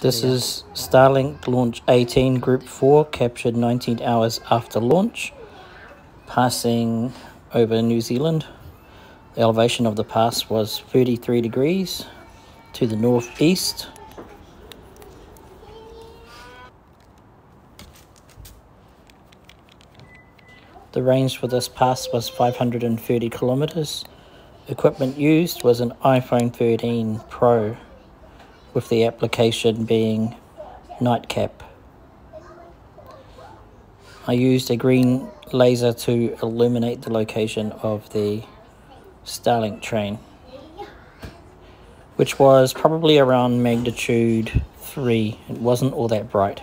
This is Starlink Launch 18 Group 4, captured 19 hours after launch, passing over New Zealand. The elevation of the pass was 33 degrees to the northeast. The range for this pass was 530 kilometers. Equipment used was an iPhone 13 Pro with the application being Nightcap. I used a green laser to illuminate the location of the Starlink train, which was probably around magnitude 3. It wasn't all that bright.